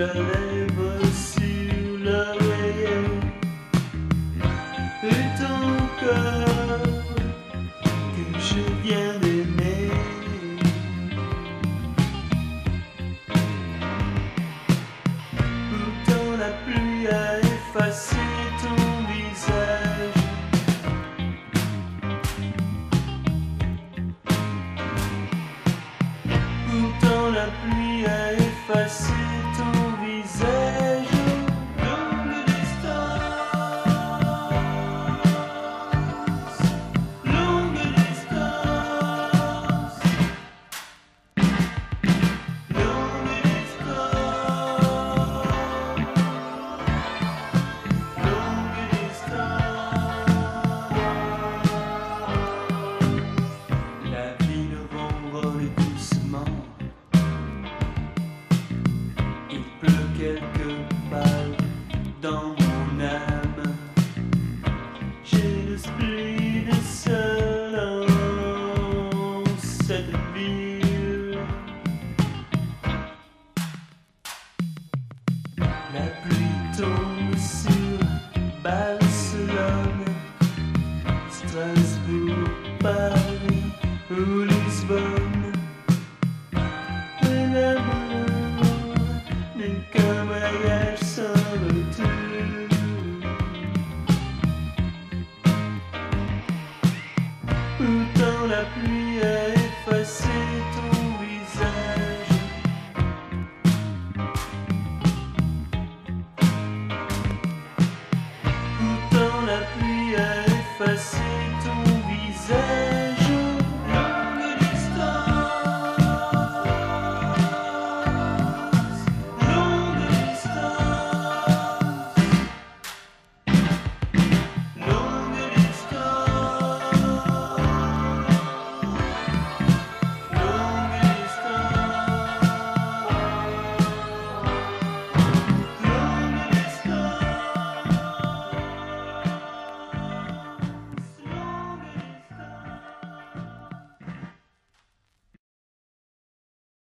Tu bouges la sur l'oreiller et ton corps que je viens d'aimer. Pourtant la pluie a effacé ton visage. Pourtant la pluie a effacé cette ville. La pluie tombe sur Pourtant la pluie a effacé ton visage. Pourtant la pluie a effacé